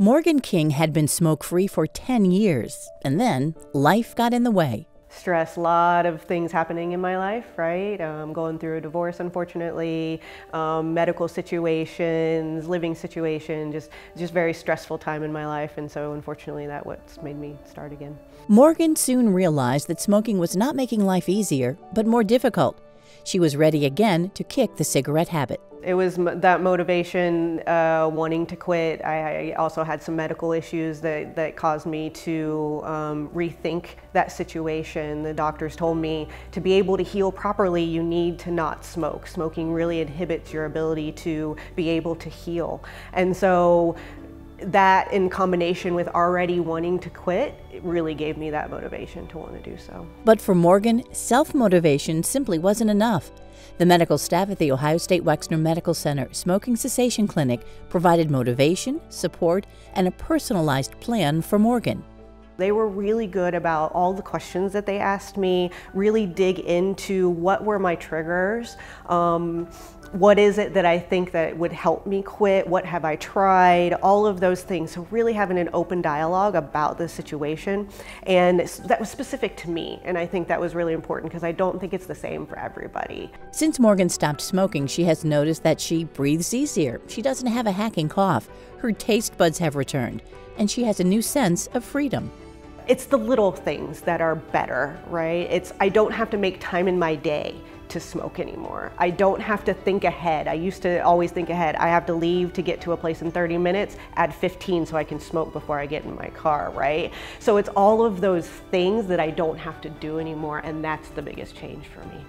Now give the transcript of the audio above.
Morgan King had been smoke free for 10 years, and then life got in the way. Stress, a lot of things happening in my life, right? Um, going through a divorce, unfortunately, um, medical situations, living situation, just just very stressful time in my life, and so unfortunately, that what's made me start again. Morgan soon realized that smoking was not making life easier, but more difficult. She was ready again to kick the cigarette habit. It was that motivation, uh, wanting to quit. I, I, also had some medical issues that, that caused me to um, rethink that situation. The doctors told me to be able to heal properly, you need to not smoke. Smoking really inhibits your ability to be able to heal. And so that in combination with already wanting to quit it really gave me that motivation to want to do so. But for Morgan, self motivation simply wasn't enough. The medical staff at the Ohio State Wexner Medical Center Smoking Cessation Clinic provided motivation, support, and a personalized plan for Morgan. They were really good about all the questions that they asked me, really dig into what were my triggers, um, what is it that I think that would help me quit, what have I tried, all of those things. So really having an open dialogue about the situation. And that was specific to me. And I think that was really important because I don't think it's the same for everybody. Since Morgan stopped smoking, she has noticed that she breathes easier. She doesn't have a hacking cough. Her taste buds have returned. And she has a new sense of freedom it's the little things that are better, right? It's I don't have to make time in my day to smoke anymore. I don't have to think ahead. I used to always think ahead. I have to leave to get to a place in 30 minutes, add 15 so I can smoke before I get in my car, right? So it's all of those things that I don't have to do anymore and that's the biggest change for me.